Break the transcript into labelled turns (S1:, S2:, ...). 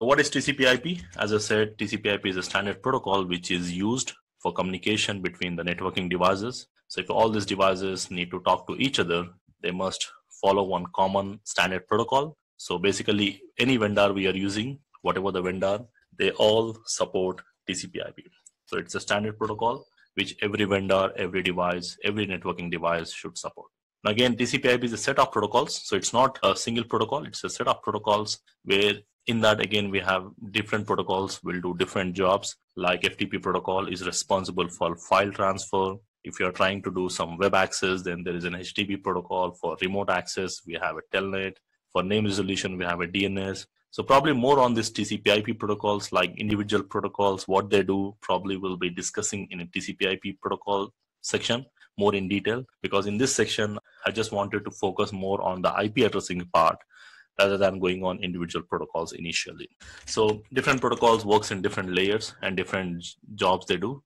S1: What is TCP/IP? As I said, TCP/IP is a standard protocol which is used for communication between the networking devices. So if all these devices need to talk to each other, they must follow one common standard protocol. So basically, any vendor we are using, whatever the vendor, they all support TCP/IP. So it's a standard protocol which every vendor, every device, every networking device should support. Now again, TCP/IP is a set of protocols, so it's not a single protocol. It's a set of protocols where in that again we have different protocols will do different jobs. Like ftp protocol is responsible for file transfer. If you're trying to do some web access then there is an http protocol for remote access. We have a telnet. For name resolution we have a dns so probably more on this tcp ip protocols like individual protocols what they do probably will be discussing in a tcp ip protocol section more in detail. Because in this section i just wanted to focus more on the ip addressing part rather than going on individual protocols initially. So different protocols works in different layers and different jobs they do.